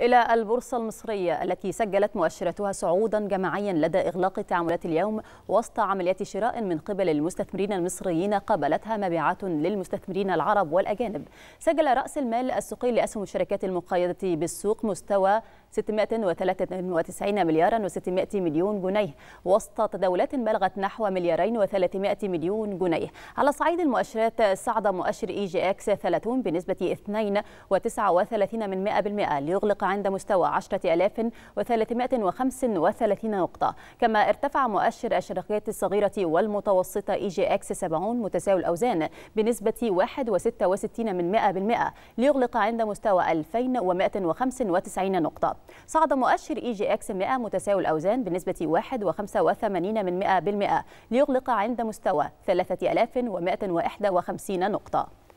إلى البورصة المصرية التي سجلت مؤشراتها صعودا جماعيا لدى إغلاق تعاملات اليوم وسط عمليات شراء من قبل المستثمرين المصريين قابلتها مبيعات للمستثمرين العرب والأجانب. سجل رأس المال السوقي لأسهم الشركات المقيدة بالسوق مستوى 693 مليارا و600 مليون جنيه وسط تداولات بلغت نحو مليارين و300 مليون جنيه. على صعيد المؤشرات صعد مؤشر EGX 30 بنسبة 2.39 من 100% ليغلق عند مستوى 10335 نقطة. كما ارتفع مؤشر الشركات الصغيرة والمتوسطة EGX 70 متساوي الأوزان بنسبة 1.66 من 100% ليغلق عند مستوى 2195 نقطة. صعد مؤشر EGX 100 متساوي الأوزان بنسبة 1.85 من 100% ليغلق عند مستوى 3151 نقطة.